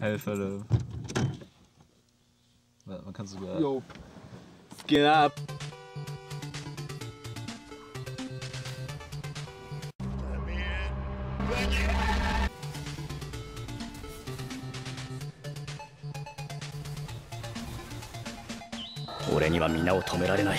Helfer. Man kann sogar. Yo. Skin up! 俺には皆を止められない